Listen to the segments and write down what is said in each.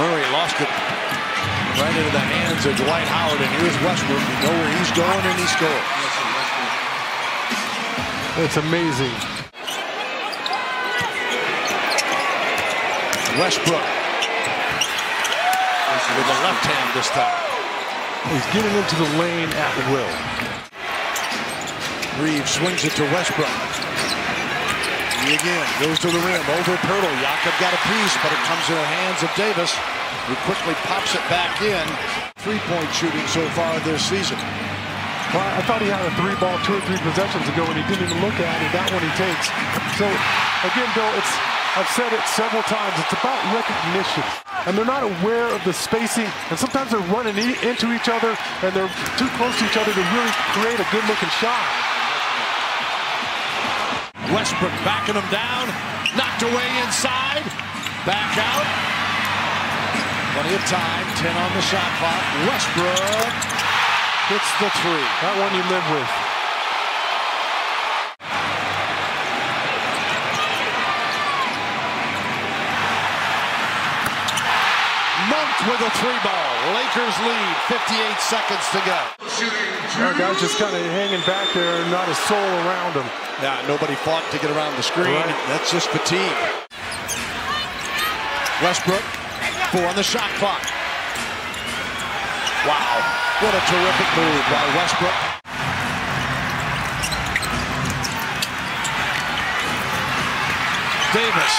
Murray lost it right into the hands of Dwight Howard, and here's Westbrook. You know where he's going, and he scores. It's amazing. Westbrook with the left hand this time. He's getting into the lane at will. Reaves swings it to Westbrook. He again goes to the rim over Poeltl. Jakob got a piece, but it comes in the hands of Davis, who quickly pops it back in. Three-point shooting so far this season. Well, I thought he had a three ball two or three possessions ago, and he didn't even look at it. That one he takes. So again, Bill, it's I've said it several times. It's about recognition. And they're not aware of the spacing. And sometimes they're running into each other and they're too close to each other to really create a good looking shot. Westbrook backing him down. Knocked away inside. Back out. Plenty of time. 10 on the shot clock. Westbrook hits the three. That one you live with. Monk with a three ball. Lakers lead. 58 seconds to go. Our guy's just kind of hanging back there, not a soul around him. Yeah, nobody fought to get around the screen. Right. That's just fatigue. Westbrook, four on the shot clock. Wow, what a terrific move by Westbrook. Davis.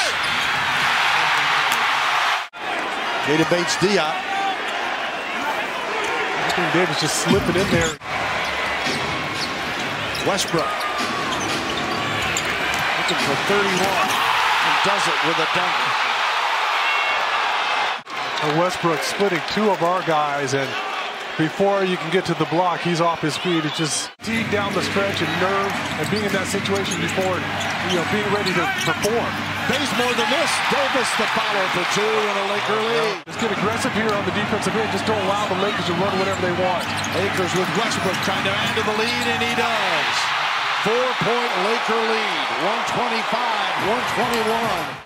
Keita Bates-Diop. Anthony Davis just slipping in there. Westbrook. Looking for 31. And does it with a dunk. Westbrook splitting two of our guys, and before you can get to the block, he's off his feet. It's just deep down the stretch and nerve, and being in that situation before, you know, being ready to perform. Pays more than this. Davis the follow for two and a Laker lead. Let's get aggressive here on the defensive end. Just don't allow the Lakers to run whatever they want. Lakers with Westbrook trying to add to the lead, and he does. Four-point Laker lead, 125, 121.